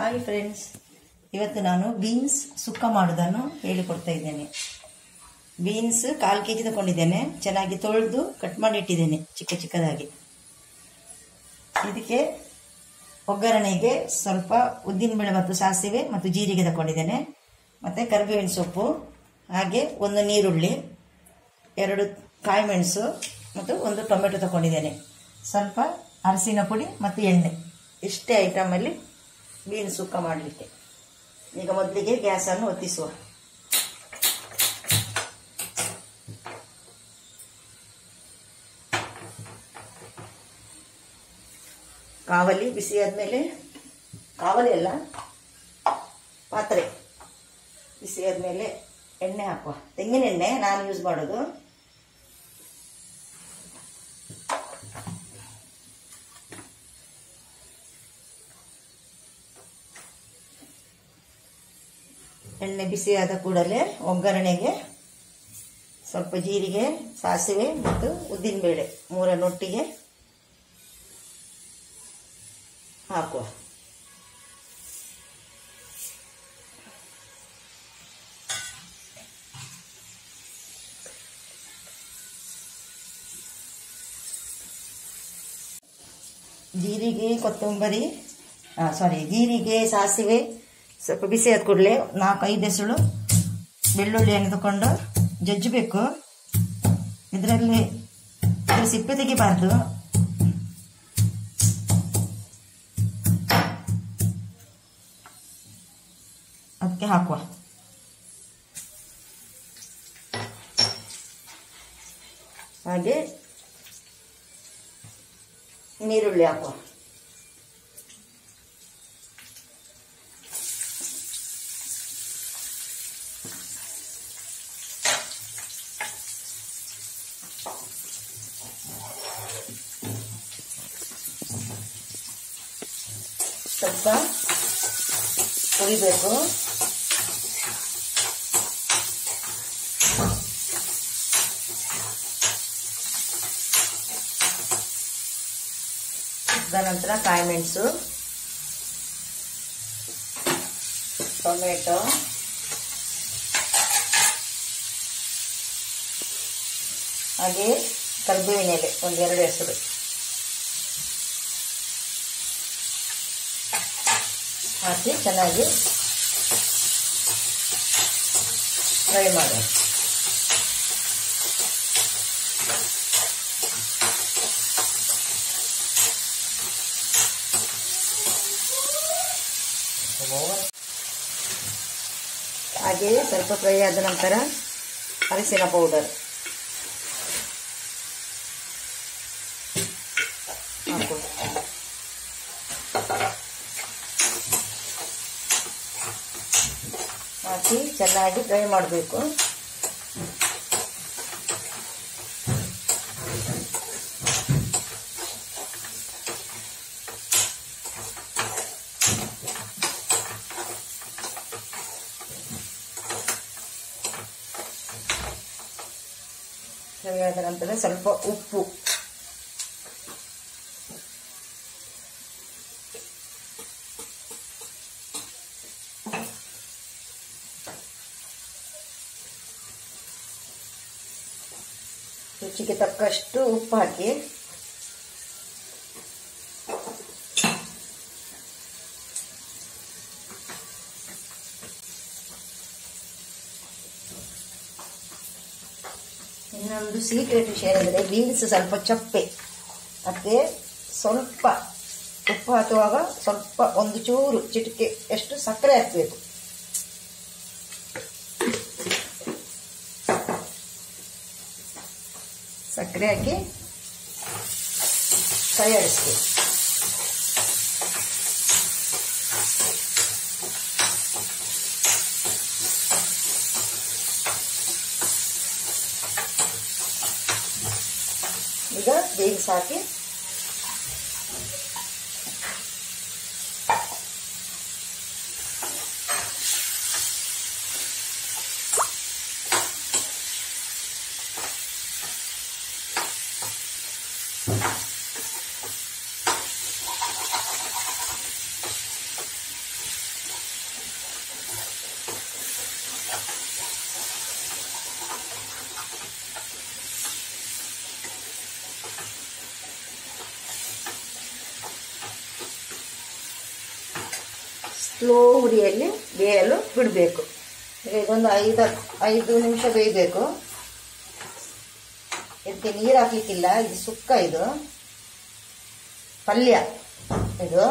Hi friends ಇವತ್ತು ನಾನು beans ಸುಕ್ಕ ಮಾಡೋದನ್ನು ಹೇಳಿಕೊಡ್ತಾ ಇದ್ದೇನೆ. ಬೀನ್ಸ್ ಕಾಲು ಕೆ ಜಿ ತಗೊಂಡಿದ್ದೇನೆ. ಚೆನ್ನಾಗಿ ತೊಳೆದು ಕಟ್ ಮಾಡಿ ಇಟ್ಟಿದ್ದೇನೆ ಚಿಕ್ಕ ಚಿಕ್ಕದಾಗಿ. ಇದಕ್ಕೆ ಒಗ್ಗರಣೆಗೆ ಸ್ವಲ್ಪ ಉದ್ದಿನಬೇಳೆ ಮತ್ತು ಸಾಸಿವೆ ಮತ್ತು ಜೀರಿಗೆ ತಗೊಂಡಿದ್ದೇನೆ. ಮತ್ತು ಕರಿಬೇವಿನ ಸೊಪ್ಪು, ಹಾಗೆ ಒಂದು ನೀರುಳ್ಳಿ, ಎರಡು ಕಾಯಿ ಮೆಣಸು ಮತ್ತು ಒಂದು ಟೊಮೆಟೊ ತಗೊಂಡಿದ್ದೇನೆ. ಸ್ವಲ್ಪ ಅರಸಿನ ಪುಡಿ ಮತ್ತು ಎಣ್ಣೆ. ಇಷ್ಟೇ ಐಟಮಲ್ಲಿ ಬೀನ್ಸ್ ಸುಕ್ಕ ಮಾಡಲಿಕ್ಕೆ. ಈಗ ಮೊದಲಿಗೆ ಗ್ಯಾಸನ್ನು ಹೊತ್ತಿಸುವ ಕಾವಲಿ ಬಿಸಿ ಆದಮೇಲೆ, ಕಾವಲಿ ಅಲ್ಲ, ಪಾತ್ರೆ. ಬಿಸಿ ಆದಮೇಲೆ ಎಣ್ಣೆ ಹಾಕುವ. ತೆಂಗಿನ ಎಣ್ಣೆ ನಾನು ಯೂಸ್ ಮಾಡೋದು. ಎಣ್ಣೆ ಬಿಸಿಯಾದ ಕೂಡಲೇ ಒಗ್ಗರಣೆಗೆ ಸ್ವಲ್ಪ ಜೀರಿಗೆ, ಸಾಸಿವೆ ಮತ್ತು ಉದ್ದಿನಬೇಳೆ ಮೂರನ್ನೊಟ್ಟಿಗೆ ಹಾಕುವ. ಜೀರಿಗೆ, ಕೊತ್ತಂಬರಿ ಸಾರಿ ಜೀರಿಗೆ, ಸಾಸಿವೆ ಸ್ವಲ್ಪ ಬಿಸಿ ಆದ ಕೂಡಲೇ ನಾಲ್ಕು ಐದು ಹೆಸಳು ಬೆಳ್ಳುಳ್ಳಿಯನ್ನು ತಗೊಂಡು ಜಜ್ಜಬೇಕು. ಇದರಲ್ಲಿ ಇದ್ರ ಸಿಪ್ಪೆ ತೆಗಿಬಾರ್ದು. ಅದಕ್ಕೆ ಹಾಕುವ. ಹಾಗೆ ನೀರುಳ್ಳಿ ಹಾಕುವ. ಸ್ವಲ್ಪ ಹುರಿಬೇಕು ನಂತರ ಕಾಯಿ ಮೆಣಸು ಟೊಮೆಟೊ ಹಾಗೆ ಕರ್ಬೇವಿನ ಎಲೆ ಒಂದೆರಡು ಹೆಸರು. ಹಾಕಿ ಚೆನ್ನಾಗಿ ಫ್ರೈ ಮಾಡೋಣ. ಹಾಗೆಯೇ ಸ್ವಲ್ಪ ಫ್ರೈ ಆದ ನಂತರ ಅರಿಶಿನ ಪೌಡರ್ ಹಾಕು ಹಾಕಿ ಚೆನ್ನಾಗಿ ಫ್ರೈ ಮಾಡಬೇಕು. ಫ್ರೈ ಆದ ನಂತರ ಸ್ವಲ್ಪ ಉಪ್ಪು. ರುಚಿಗೆ ತಕ್ಕಷ್ಟು ಉಪ್ಪು ಹಾಕಿ ಇನ್ನೊಂದು ಸೀಕ್ರೆಟ್ ವಿಷಯ ಏನಂದರೆ ಬೀನ್ಸ್ ಸ್ವಲ್ಪ ಚಪ್ಪೆ. ಮತ್ತೆ ಸ್ವಲ್ಪ ಉಪ್ಪು ಹಾಕುವಾಗ ಸ್ವಲ್ಪ ಒಂದು ಚೂರು ಚಿಟಿಕೆ, ಎಷ್ಟು ಸಕ್ಕರೆ ಹಾಕಬೇಕು. ಸಕ್ಕರೆ ಹಾಕಿ ಕೈ ಆಡಿಸ್ಬೇಕು ಈಗ ಬೀನ್ಸ್ ಹಾಕಿ ಸ್ಲೋ ಉರಿಯಲ್ಲಿ ಬೇಯಲು ಬಿಡಬೇಕು. ಇದೊಂದು ಐದು ಐದು ನಿಮಿಷ ಬೇಯಬೇಕು. ಇದಕ್ಕೆ ನೀರು ಹಾಕ್ಲಿಕ್ಕಿಲ್ಲ, ಇದು ಸುಕ್ಕ ಇದು. ಪಲ್ಯ ಇದು.